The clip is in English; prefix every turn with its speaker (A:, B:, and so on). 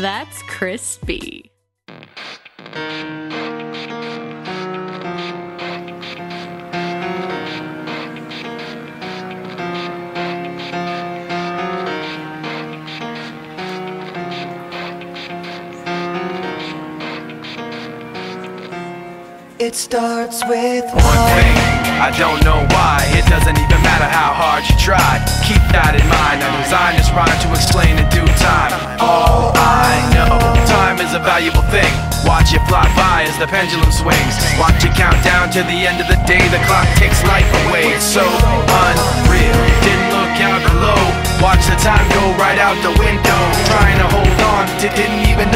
A: That's crispy.
B: It starts with
C: one thing. I don't know why. It doesn't even matter how hard you try. Keep that in mind. I designed this rhyme to explain in valuable thing. Watch it fly by as the pendulum swings. Watch it count down to the end of the day. The clock takes life away. It's so unreal. Didn't look out below. Watch the time go right out the window. Trying to hold on didn't even